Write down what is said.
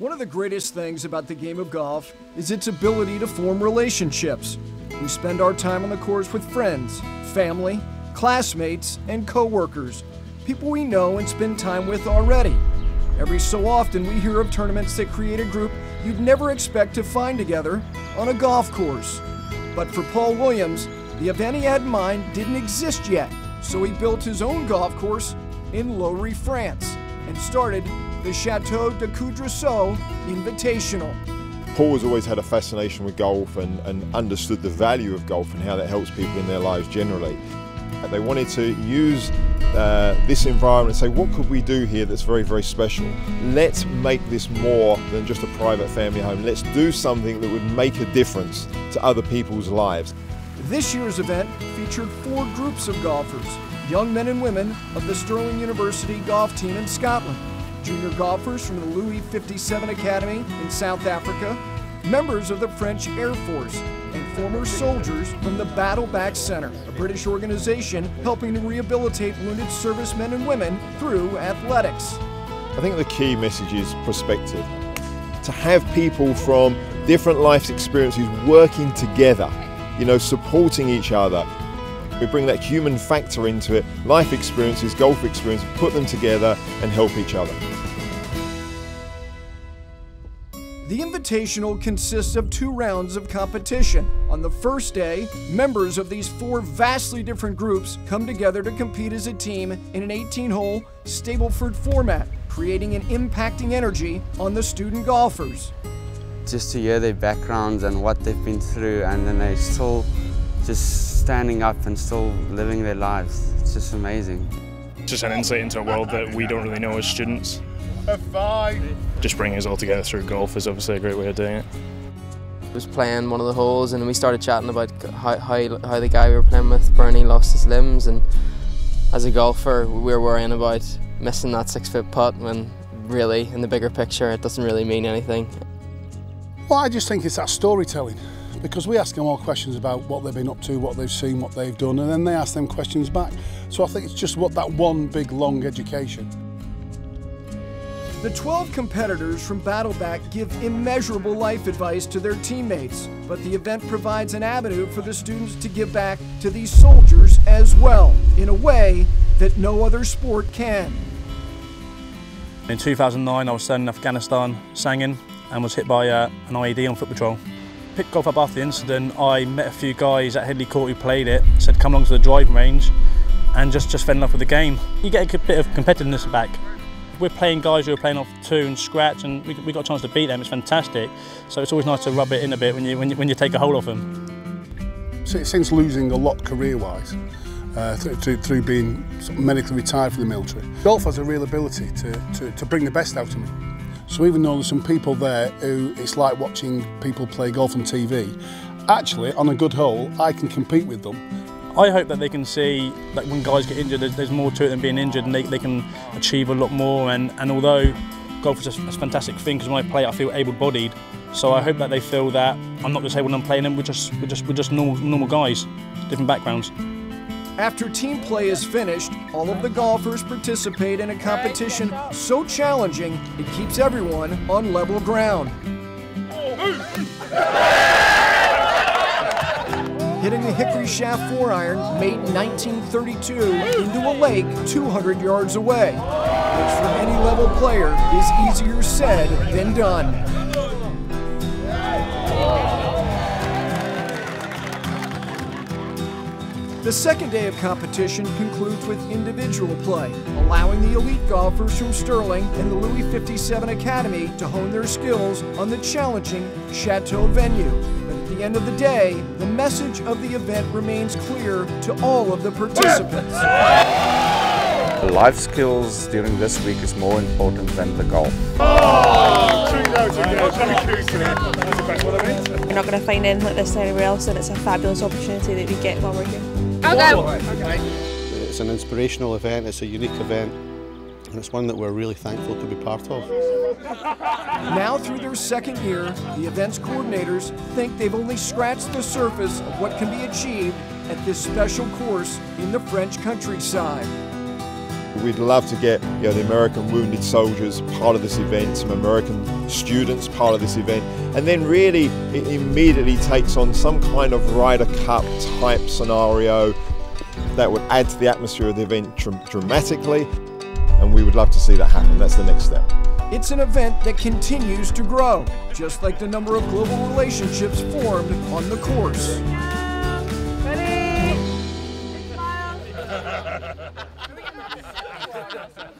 One of the greatest things about the game of golf is its ability to form relationships. We spend our time on the course with friends, family, classmates, and coworkers, people we know and spend time with already. Every so often, we hear of tournaments that create a group you'd never expect to find together on a golf course. But for Paul Williams, the event he had in mind didn't exist yet, so he built his own golf course in Loury, France, and started the Chateau du Coudreceau Invitational. Paul has always had a fascination with golf and, and understood the value of golf and how that helps people in their lives generally. They wanted to use uh, this environment and say, what could we do here that's very, very special? Let's make this more than just a private family home. Let's do something that would make a difference to other people's lives. This year's event featured four groups of golfers, young men and women of the Stirling University golf team in Scotland, junior golfers from the Louis 57 Academy in South Africa, members of the French Air Force, and former soldiers from the Battle Back Center, a British organization helping to rehabilitate wounded servicemen and women through athletics. I think the key message is perspective. To have people from different life experiences working together, you know, supporting each other. We bring that human factor into it, life experiences, golf experience, put them together and help each other. The Invitational consists of two rounds of competition. On the first day, members of these four vastly different groups come together to compete as a team in an 18 hole Stableford format, creating an impacting energy on the student golfers. Just to hear their backgrounds and what they've been through, and then they're still just standing up and still living their lives. It's just amazing. Just an insight into a world that we don't really know as students. Just bringing us all together through golf is obviously a great way of doing it. was playing one of the holes and we started chatting about how, how, how the guy we were playing with, Bernie, lost his limbs and as a golfer we were worrying about missing that six foot putt when really in the bigger picture it doesn't really mean anything. Well, I just think it's that storytelling because we ask them all questions about what they've been up to, what they've seen, what they've done, and then they ask them questions back. So I think it's just what that one big long education. The 12 competitors from Battleback give immeasurable life advice to their teammates, but the event provides an avenue for the students to give back to these soldiers as well, in a way that no other sport can. In 2009, I was serving in Afghanistan, Sangin, and was hit by uh, an IED on foot patrol. Picked golf up after the incident. I met a few guys at Headley Court who played it, said come along to the driving range, and just, just fell in love with the game. You get a bit of competitiveness back we're playing guys who are playing off two and scratch, and we, we got a chance to beat them. It's fantastic. So it's always nice to rub it in a bit when you when you, when you take a hold of them. Since losing a lot career-wise, uh, through, through, being medically retired from the military, golf has a real ability to, to, to bring the best out of me. So even though there's some people there who it's like watching people play golf on TV, actually on a good hole I can compete with them I hope that they can see that when guys get injured, there's, more to it than being injured, and they, they can achieve a lot more. And, and although golf is a, a fantastic thing, because when I play, I feel able-bodied. So I hope that they feel that I'm not disabled when I'm playing them. We're just we're just we're just normal normal guys, different backgrounds. After team play is finished, all of the golfers participate in a competition so challenging it keeps everyone on level ground hitting the Hickory Shaft 4 iron made 1932 into a lake 200 yards away, which for any level player is easier said than done. The second day of competition concludes with individual play, allowing the elite golfers from Stirling and the Louis 57 Academy to hone their skills on the challenging Chateau venue But at the end of the day, the message of the event remains clear to all of the participants. Life skills during this week is more important than the golf. You're not going to find anything like this anywhere else and it's a fabulous opportunity that we get while we're here. Okay. It's an inspirational event, it's a unique event and it's one that we're really thankful to be part of. Now through their second year, the event's coordinators think they've only scratched the surface of what can be achieved at this special course in the French countryside. We'd love to get you know, the American wounded soldiers part of this event, some American students part of this event, and then really it immediately takes on some kind of Ryder Cup type scenario that would add to the atmosphere of the event dramatically, and we would love to see that happen. That's the next step. It's an event that continues to grow, just like the number of global relationships formed on the course. Ready? Yes,